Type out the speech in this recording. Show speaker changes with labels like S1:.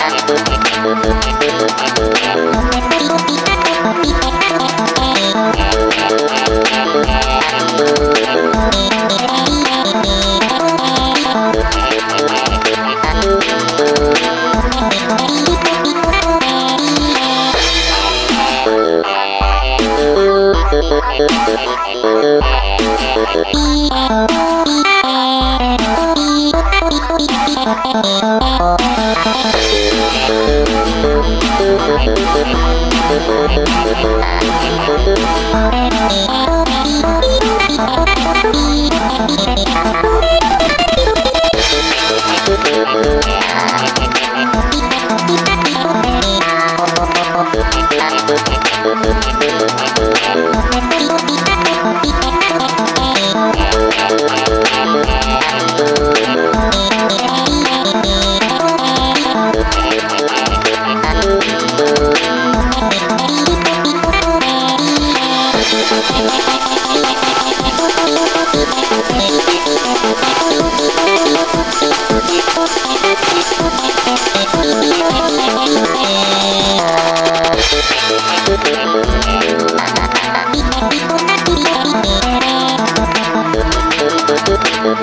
S1: Oh,
S2: 俺の家を